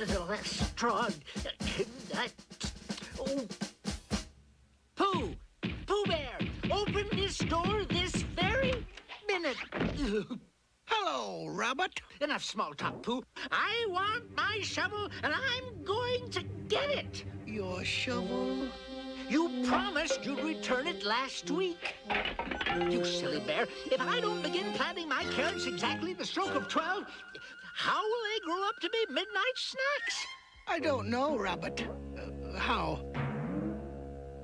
afraid. Oh, this is a less strong. That. Oh. Pooh! Pooh Bear! Open this door this very minute! Hello, Rabbit. Enough small talk, Pooh. I want my shovel, and I'm going to get it. Your shovel? You promised you'd return it last week. You silly bear. If I don't begin planting my carrots exactly the stroke of 12, how will they grow up to be midnight snacks? I don't know, Rabbit. Uh, how?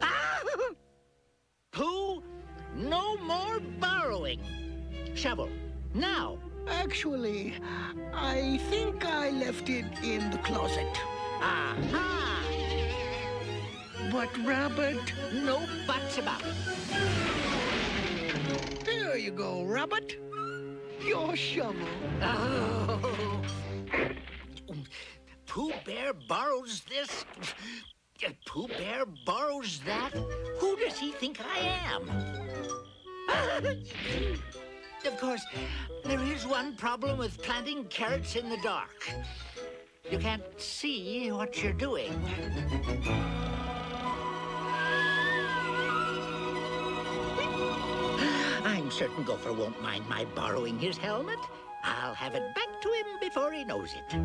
Ah! Pooh, no more borrowing. Shovel, now. Actually, I think I left it in the closet. Aha! But, Rabbit, No buts about it. there you go, Rabbit. Your shovel. Oh. Pooh Bear borrows this. Pooh Bear borrows that. Who does he think I am? of course, there is one problem with planting carrots in the dark. You can't see what you're doing. I'm certain Gopher won't mind my borrowing his helmet. I'll have it back to him before he knows it.